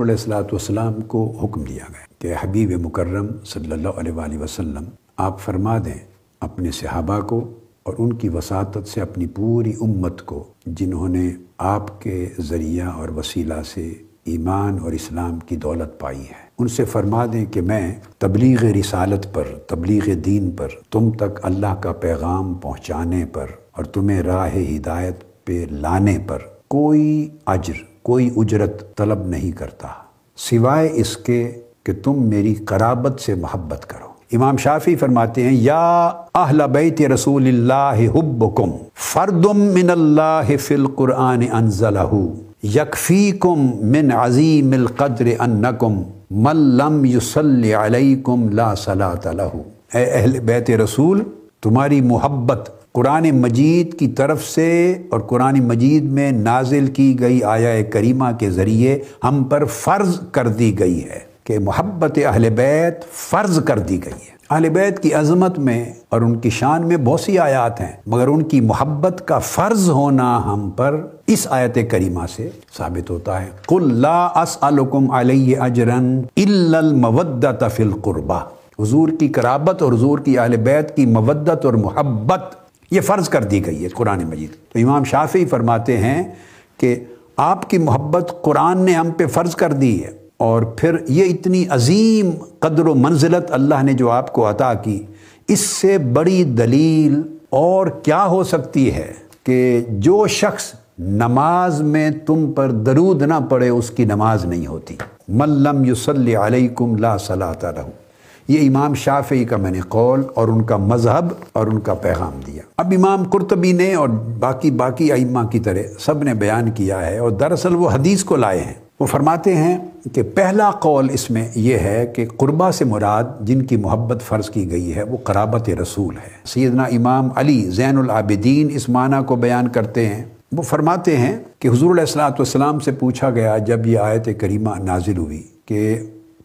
हुजूर सलाम को हुक्म दिया गया कि हबीब मुकर्रम अलैहि वसल्लम, आप फरमा दें अपने सहाबा को और उनकी वसात से अपनी पूरी उम्मत को, जिन्होंने आपके ज़रिया और वसीला से ईमान और इस्लाम की दौलत पाई है। उनसे फरमा दें कि मैं तबलीग रिसालत पर, तबलीग दीन पर, तुम तक अल्लाह का पैगाम पहुँचाने पर और तुम्हें राह हिदायत पे लाने पर कोई अज्र कोई उजरत तलब नहीं करता। सिवाय इसके कि तुम मेरी कराबत से मोहब्बत करो। इमाम शाफी फरमाते हैं, या अहल बैत रसूल हुब्बुकुम, फर्दुम मिनल्लाह फिल कुरान अनजलहू, यकफ़ीकुम मिन अजीमिल कद्र अन्नकुम मल्लम अलैकुम ला सलात लहू। अहल बैत रसूल, तुम्हारी मोहब्बत कुरान मजीद की तरफ़ से और कुरान मजीद में नाजिल की गई आया करीमा के ज़रिए हम पर फ़र्ज़ कर दी गई है कि मोहब्बत अहल बैत फ़र्ज़ कर दी गई है। अहल बैत की अजमत में और उनकी शान में बहुत सी आयात हैं, मगर उनकी मोहब्बत का फ़र्ज़ होना हम पर इस आयत करीमा से साबित होता है। कुल्ला असअलुकुम अलैहि अजरन इल्लल मवद्दत फिल कुर्बा। हुजूर की कराबत और हुजूर की अहल बैत की मवद्दत और मोहब्बत ये फ़र्ज़ कर दी गई है कुरान मजीद। तो इमाम शाफी फरमाते हैं कि आपकी मोहब्बत कुरान ने हम पे फ़र्ज़ कर दी है और फिर ये इतनी अजीम कदर व मंजिलत अल्लाह ने जो आपको अता की, इससे बड़ी दलील और क्या हो सकती है कि जो शख्स नमाज़ में तुम पर दरूद ना पड़े, उसकी नमाज़ नहीं होती। मल्लम युसल्ली अलैकुम ला सलाता रहू ये इमाम शाफी का मैंने कौल और उनका मज़हब और उनका पैगाम दिया। अब इमाम कुर्तबी ने और बाकी बाकी अइमा की तरह सबने बयान किया है और दरअसल वो हदीस को लाए हैं। वो फरमाते हैं कि पहला कौल इसमें यह है कि कुर्बा से मुराद जिनकी मोहब्बत फ़र्ज़ की गई है, वो कराबत रसूल है। सैदना इमाम अली जैनआबिदीन इस माना को बयान करते हैं। वो फरमाते हैं कि हजूर सलाम से पूछा गया जब ये आयत करीमा नाजिल हुई कि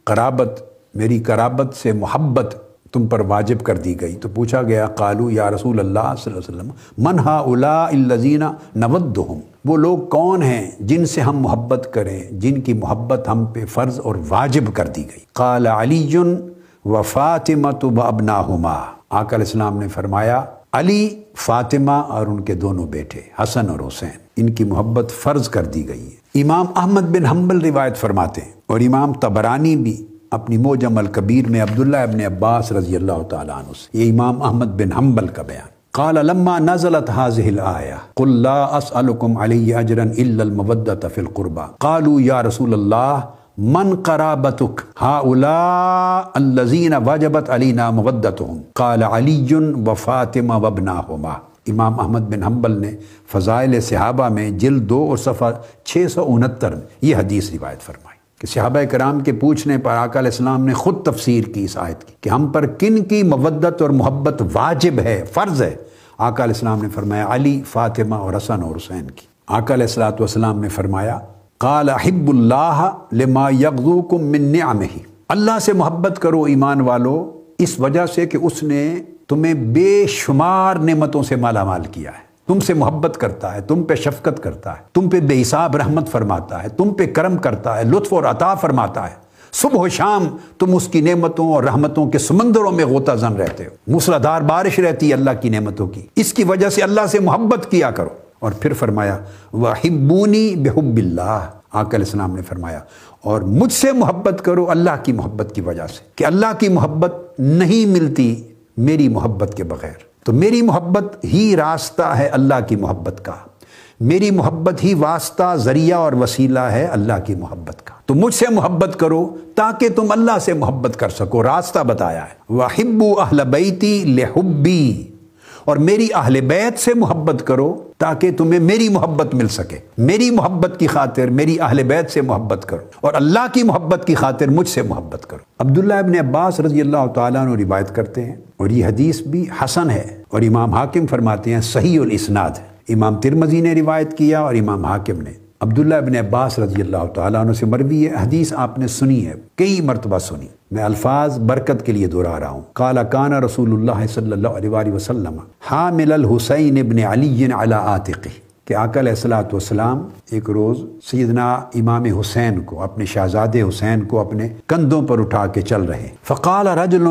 कराबत मेरी कराबत से मोहब्बत तुम पर वाजिब कर दी गई। तो पूछा गया, कालू या रसूल अल्लाह वसल्लम, मन हा उलाजीना नवद्दुम वो लोग कौन हैं जिनसे हम मोहब्बत करें, जिनकी मोहब्बत हम पे फ़र्ज़ और वाजिब कर दी गई? काल अलीजुन व फ़ातिमत अबनाहुमा। आकल इस्लाम ने फरमाया, अली, फ़ातिमा और उनके दोनों बेटे, हसन और हुसैन, इनकी मोहब्बत फ़र्ज़ कर दी गई है। इमाम अहमद बिन हम्बल रिवायत फरमाते हैं, और इमाम तबरानी भी अपनी मोजम अल कबीर में अब्दुल्ला इबन अब्बास रज़ी अल्लाह तु ये इमाम अहमद बिन हम्बल का बयान। काल लम्मा नजलत हाजिल आया। कुल्ला असअलुकुम अलैहि अजरन इल्लल मवद्दत फिल कुर्बा। कालू, या रसूल अल्लाह मन कराबतुक। हाउला अल्लजीन वजबत अलीना मवद्दतुहुम। काल अलीजुन व फातिमा वबनाहुमा। इमाम अहमद बिन हम्बल ने फ़ज़ाइल सहाबा में जिल दो और सफ़ा छः सौ उनहत्तर में यह हदीस रिवायत फरमाई। कि सहाबा कराम के पूछने पर आकाल इस्लाम ने ख़ुद तफसीर की इस आयत की, कि हम पर किन की मवदत और मोहब्बत वाजिब है, फ़र्ज़ है? आकाल इस्लाम ने फरमाया, अली, फ़ातिमा और हसन और हुसैन की। आकाल असलाम ने फरमाया, काल अहिबुल्लाह लमा यकूकुम मिन ही अल्लाह से मोहब्बत करो, ईमान वालो, इस वजह से कि उसने तुम्हें बेशुमार नेमतों से माला माल किया है। तुमसे मोहब्बत करता है, तुम पे शफकत करता है, तुम पे बेहिसाब रहमत फरमाता है, तुम पे करम करता है, लुत्फ और अता फरमाता है। सुबह शाम तुम उसकी नेमतों और रहमतों के समंदरों में गोता जन रहते हो। मूसलाधार बारिश रहती है अल्लाह की नेमतों की। इसकी वजह से अल्लाह से मोहब्बत किया करो। और फिर फरमाया वाहिबूनी बेहबिल्ला आकल इस्लाम ने फरमाया, और मुझसे मोहब्बत करो अल्लाह की मोहब्बत की वजह से कि अल्लाह की मोहब्बत नहीं मिलती मेरी मोहब्बत के बगैर। तो मेरी मोहब्बत ही रास्ता है अल्लाह की मोहब्बत का। मेरी मोहब्बत ही वास्ता, ज़रिया और वसीला है अल्लाह की मोहब्बत का। तो मुझसे मोहब्बत करो ताकि तुम अल्लाह से मोहब्बत कर सको। रास्ता बताया है। वाहिबू अहल बैती लेहुब्बी। और मेरी अहल बैत से मोहब्बत करो ताकि तुम्हें मेरी मोहब्बत मिल सके। मेरी मोहब्बत की खातिर मेरी अहल बैत से मोहब्बत करो और अल्लाह की मोहब्बत की खातिर मुझसे मोहब्बत करो। अब्दुल्ला इबन अब्बास रज़ी अल्लाह तु रिवायत करते हैं और ये हदीस भी हसन है और इमाम हाकिम फरमाते हैं सही उल इसनाद है। इमाम तिरमजी ने रिवायत किया और इमाम हाकिम ने। अब्दुल्ला बिन अब्बास रज़ी अल्लाह तु से मरवी है, हदीस आपने सुनी है, कई मरतबा सुनी। मैं अल्फाज बरकत के लिए दोहरा रहा हूँ। काला काना रसूल सल्लल्लाहु अलैहि वसल्लम हामिल हुसैन इबन अली अला आतिक़, कि आकल सलाम एक रोज़ सैदना इमाम हुसैन को, अपने शहजादे हुसैन को अपने कंधों पर उठा के चल रहे। फ़काल रजल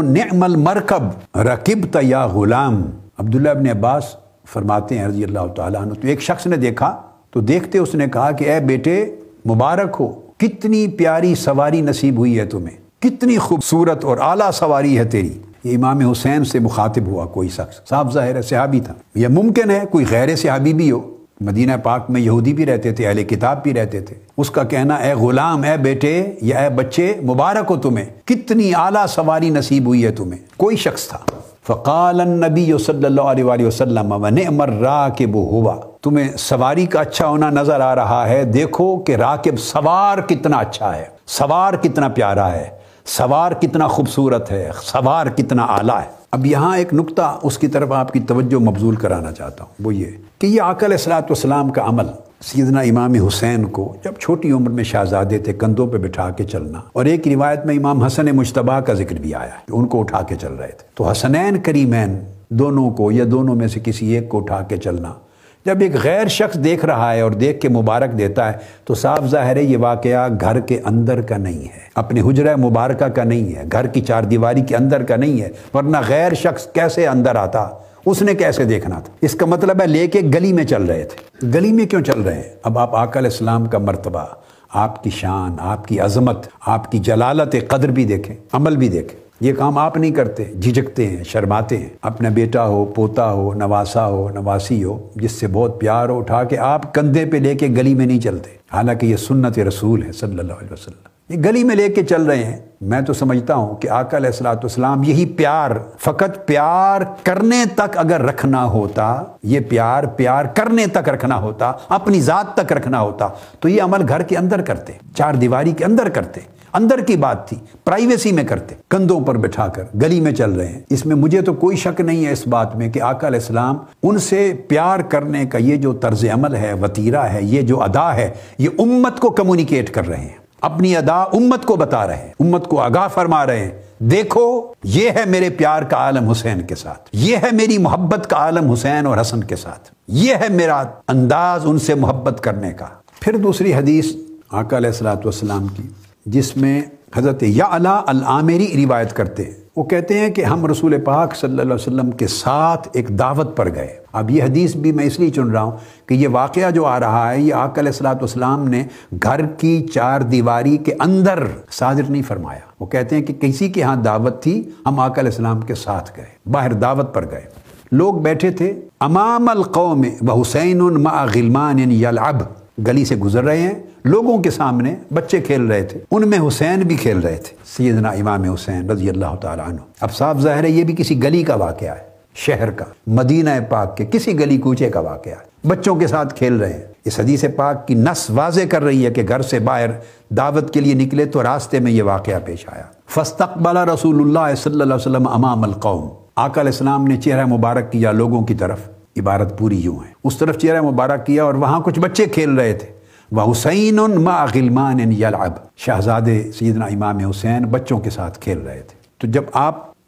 मरकब रकिब तया गुलाम। अब्दुल्ला अपने अब्बास फरमाते हैं रज़ी अल्लाह तु तो एक शख्स ने देखा तो देखते उसने कहा कि, ए बेटे, मुबारक हो। कितनी प्यारी सवारी नसीब हुई है तुम्हें। कितनी खूबसूरत और आला सवारी है तेरी। ये इमाम हुसैन से मुखातिब हुआ कोई शख्स। साफ़ ज़ाहिर है, सिहाबी था। यह मुमकिन है, कोई गैर सिहाबी भी हो। मदीना पाक में यहूदी भी रहते थे, अहले किताब भी रहते थे। उसका कहना, ए गुलाम, ए बेटे, या ए बच्चे, मुबारक हो तुम्हें। कितनी आला सवारी नसीब हुई है तुम्हें कोई शख्स था। फ़काल नबी वसल्लम अमर राकिब हुआ तुम्हें सवारी का अच्छा होना नज़र आ रहा है, देखो कि राकिब सवार कितना अच्छा है, सवार कितना प्यारा है, सवार कितना खूबसूरत है, सवार कितना आला है। अब यहाँ एक नुक्ता, उसकी तरफ़ आपकी तवज्जो मबजूल कराना चाहता हूँ, वो ये कि ये आकल सलाम का अमल सैदना इमाम हुसैन को जब छोटी उम्र में शहजादे थे, कंधों पे बिठा के चलना। और एक रिवायत में इमाम हसन मुशतबा का ज़िक्र भी आया कि उनको उठा के चल रहे थे। तो हसनैन, करीमैन दोनों को या दोनों में से किसी एक को उठा के चलना जब एक गैर शख्स देख रहा है और देख के मुबारक देता है तो साफ़ ज़ाहिर है ये वाक़ घर के अंदर का नहीं है। अपने हजरा मुबारक का नहीं है, घर की चार दीवारी के अंदर का नहीं है, वरना गैर शख्स कैसे अंदर आता? उसने कैसे देखना था? इसका मतलब है लेके गली में चल रहे थे। गली में क्यों चल रहे हैं? अब आप आकल इस्लाम का मरतबा, आपकी शान, आपकी अजमत, आपकी जलालत कदर भी देखें, अमल भी देखें। ये काम आप नहीं करते, झिझकते हैं, शर्माते हैं। अपना बेटा हो, पोता हो, नवासा हो, नवासी हो, जिससे बहुत प्यार हो, उठा के आप कंधे पे लेके गली में नहीं चलते। हालाँकि ये सुन्नत रसूल है, सल्लल्लाहु अलैहि वसल्लम। ये गली में लेके चल रहे हैं। मैं तो समझता हूँ कि आका सलाम यही प्यार, फकत प्यार करने तक अगर रखना होता, ये प्यार प्यार करने तक रखना होता, अपनी ज़ात तक रखना होता तो ये अमल घर के अंदर करते, चार दीवारी के अंदर करते। अंदर की बात थी प्राइवेसी में करते, कंधों पर बिठाकर, गली में चल रहे हैं। इसमें मुझे तो कोई शक नहीं है इस बात में कि आका इस्लाम उनसे प्यार करने का ये जो तर्ज अमल है, वतीरा है, ये जो अदा है, ये उम्मत को कम्युनिकेट कर रहे हैं। अपनी अदा उम्मत को बता रहे हैं, उम्मत को आगाह फरमा रहे हैं। देखो, ये है मेरे प्यार का आलम हुसैन के साथ, ये है मेरी मोहब्बत का आलम हुसैन और हसन के साथ, ये है मेरा अंदाज उनसे मोहब्बत करने का। फिर दूसरी हदीस आका सलाम की जिसमें हज़रत या अल आमेरी रिवायत करते हैं। वो कहते हैं कि हम रसूल पाक सल्लल्लाहु अलैहि वसल्लम के साथ एक दावत पर गए। अब ये हदीस भी मैं इसलिए चुन रहा हूँ कि ये वाक़ जो आ रहा है, ये आकल सलाम ने घर की चार दीवारी के अंदर साजिर नहीं फरमाया। वो कहते हैं कि किसी के यहाँ दावत थी, हम आकल सलाम के साथ गए, बाहर दावत पर गए। लोग बैठे थे, अमामल कौम व हुसैन गिलमान अब गली से गुजर रहे हैं। लोगों के सामने बच्चे खेल रहे थे। उनमें हुसैन भी खेल रहे थे। सैदना इमाम हुसैन रज़ी अल्लाह तु अब साफ़ ज़ाहिर है, ये भी किसी गली का वाक़ है। शहर का, मदीना पाक के किसी गली कूचे का वाक़ है। बच्चों के साथ खेल रहे हैं। इस हदीस पाक की नस वाजे कर रही है कि घर से बाहर दावत के लिए निकले तो रास्ते में ये वाक़ पेश आया। फस्तकबला रसूल वसल्लम अमाम कौम। आकल इस्लाम ने चेहरा मुबारक किया लोगों की तरफ़। इबारत पूरी यूँ है। उस तरफ़ चेहरा मुबारक किया और वहाँ कुछ बच्चे खेल रहे थे। वह हुसैन मागिलमान शहजादे सैदना इमाम हुसैन बच्चों के साथ खेल रहे थे। तो जब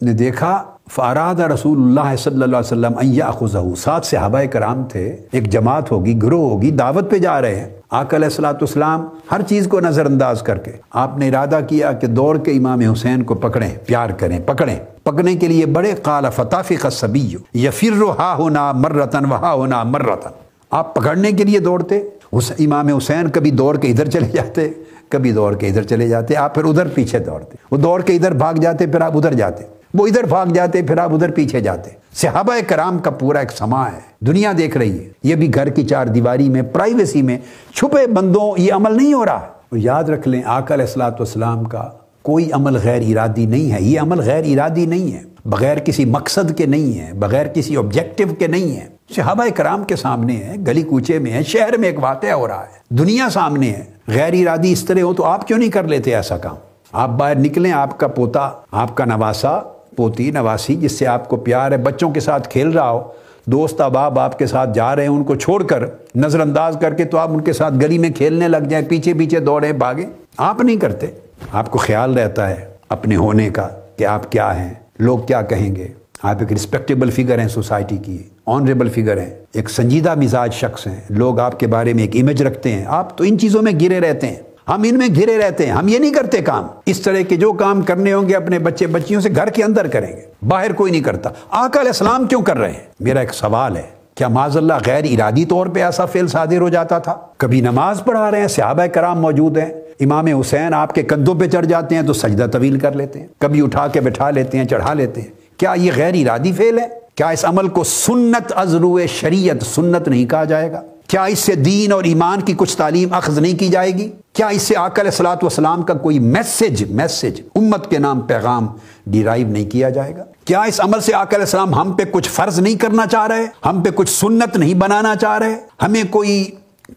आपने देखा फ़ाराद रसूल सल्लल्लाहु सात से हवा कराम थे, एक जमात होगी, ग्रोह होगी, दावत पे जा रहे हैं। आकल सलाम हर चीज़ को नज़रअंदाज करके, आपने इरादा किया कि दौड़ के इमाम हुसैन को पकड़ें, प्यार करें, पकड़ें। पकड़ने के लिए बड़े काला का सभी या फिर हा होना मर्रतन, वहा होना मर्रतन। आप पकड़ने के लिए दौड़ते, उस इमाम हुसैन कभी दौड़ के इधर चले जाते, कभी दौड़ के इधर चले जाते, आप फिर उधर पीछे दौड़ते। वो दौड़ के इधर भाग जाते, फिर आप उधर जाते। वो इधर भाग जाते, फिर आप उधर पीछे जाते। सहाबा कराम का पूरा एक समा है। दुनिया देख रही है। ये भी घर की चार दीवारी में प्राइवेसी में छुपे बंदों, ये अमल नहीं हो रहा। याद रख लें आकल असलाम का कोई अमल गैर इरादी नहीं है। ये अमल गैर इरादी नहीं है। बगैर किसी मकसद के नहीं है। बगैर किसी ऑब्जेक्टिव के नहीं है। शहाबा कराम के सामने है, गली कूचे में है, शहर में एक वाक़ हो रहा है। दुनिया सामने है। गैर इरादी इस तरह हो तो आप क्यों नहीं कर लेते ऐसा काम? आप बाहर निकलें, आपका पोता, आपका नवासा पोती नवासी, जिससे आपको प्यार है, बच्चों के साथ खेल रहा हो, दोस्त, अबाब आपके साथ जा रहे हैं, उनको छोड़कर नज़रअंदाज करके तो आप उनके साथ गली में खेलने लग जाए पीछे पीछे दौड़े, भागे। आप नहीं करते। आपको ख्याल रहता है अपने होने का कि आप क्या हैं, लोग क्या कहेंगे। आप एक रिस्पेक्टेबल फिगर हैं सोसाइटी की ऑनरेबल फिगर हैं, एक संजीदा मिजाज शख्स हैं। लोग आपके बारे में एक इमेज रखते हैं। आप तो इन चीज़ों में गिरे रहते हैं। हम इनमें घिरे रहते हैं, हम ये नहीं करते काम। इस तरह के जो काम करने होंगे अपने बच्चे बच्चियों से घर के अंदर करेंगे, बाहर कोई नहीं करता। आकल इस्लाम क्यों कर रहे हैं? मेरा एक सवाल है, क्या माजल्ला गैर इरादी तौर पे ऐसा फेल सादिर हो जाता था? कभी नमाज़ पढ़ा रहे हैं, सहाबा कराम मौजूद हैं। इमाम हुसैन आपके कंधों पे चढ़ जाते हैं तो सजदा तवील कर लेते हैं। कभी उठा के बैठा लेते हैं, चढ़ा लेते हैं। क्या ये गैर इरादी फेल है? क्या इस अमल को सुन्नत अजरू शरीयत सुन्नत नहीं कहा जाएगा? क्या इससे दीन और ईमान की कुछ तालीम अखज नहीं की जाएगी? क्या इससे आकल सलात वसलाम का कोई मैसेज मैसेज, उम्मत के नाम पैगाम डिराइव नहीं किया जाएगा? क्या इस अमल से आकल सलाम हम पे कुछ फ़र्ज़ नहीं करना चाह रहे? हम पे कुछ सुन्नत नहीं बनाना चाह रहे? हमें कोई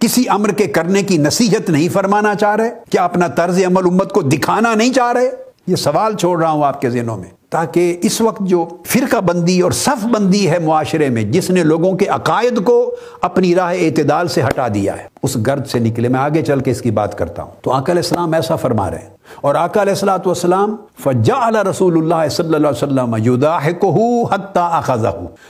किसी अमर के करने की नसीहत नहीं फरमाना चाह रहे? क्या अपना तर्ज अमल उम्मत को दिखाना नहीं चाह रहे? ये सवाल छोड़ रहा हूँ आपके जहनों में। ताकि इस वक्त जो फ़िरका बंदी और सफ़ बंदी है माशरे में, जिसने लोगों के अकायद को अपनी राह एतदाल से हटा दिया है, उस गर्द से निकले। मैं आगे चल के इसकी बात करता हूँ। तो आकल इस्लाम ऐसा फरमा रहे हैं। और आकल सलाम फ़जा रसूल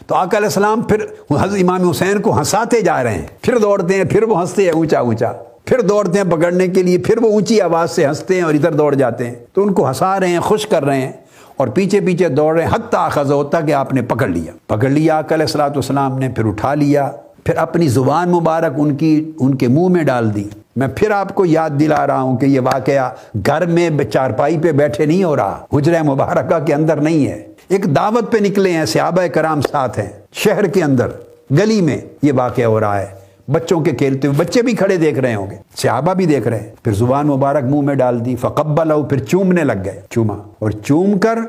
तो आकल इस्लाम फिर हज़रत इमाम हुसैन को हंसाते जा रहे हैं। फिर दौड़ते हैं, फिर वो हँसते हैं ऊँचा ऊँचा। फिर दौड़ते हैं पकड़ने के लिए, फिर वो ऊँची आवाज़ से हँसते हैं और इधर दौड़ जाते हैं। तो उनको हंसा रहे हैं, खुश कर रहे हैं। और पीछे पीछे दौड़ रहे हत्ता खज होता कि आपने पकड़ लिया। पकड़ लिया, कल सलाम ने फिर उठा लिया, फिर अपनी ज़ुबान मुबारक उनकी, उनके मुँह में डाल दी। मैं फिर आपको याद दिला रहा हूँ कि ये वाकया घर में चारपाई पे बैठे नहीं हो रहा। हुजर मुबारक के अंदर नहीं है। एक दावत पे निकले हैं सियाबा कराम साथ हैं, शहर के अंदर, गली में ये वाक़ हो रहा है। बच्चों के खेलते हुए बच्चे भी खड़े देख रहे होंगे। सियाबा भी देख रहे हैं। फिर ज़ुबान मुबारक मुँह में डाल दी फ़कब्बल फिर चूमने लग गए। चूमा और चूम कर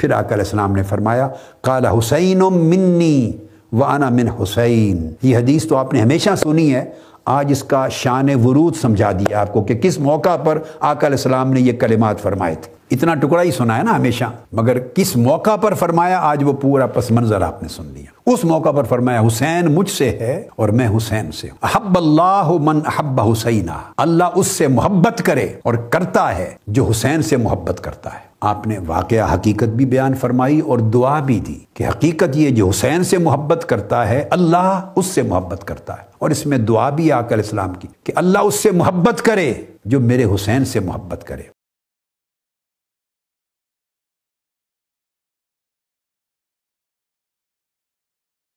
फिर आकल इस्लाम ने फरमाया, काला हुसैन मिन्नी वाना मिन हुसैन। ये हदीस तो आपने हमेशा सुनी है। आज इसका शान वरूद समझा दिया आपको कि किस मौका पर आकल इस्लाम ने ये कलिमात फरमाए थे। इतना टुकड़ा ही सुना है ना हमेशा। मगर किस मौका पर फरमाया, आज वो पूरा पस मंजर आपने सुन लिया। उस मौका पर फरमाया, हुसैन मुझसे है और मैं हुसैन से अहब अल्लाह मन अहब हुसैना। अल्लाह उससे मोहब्बत करे और करता है जो हुसैन से मोहब्बत करता है। आपने वाक़ हकीकत भी बयान फरमाई और दुआ भी दी कि हकीकत ये जो हुसैन से मोहब्बत करता है, अल्लाह उससे मोहब्बत करता है। और इसमें दुआ भी आकल इस्लाम की कि अल्लाह उससे मोहब्बत करे जो मेरे हुसैन से मोहब्बत करे।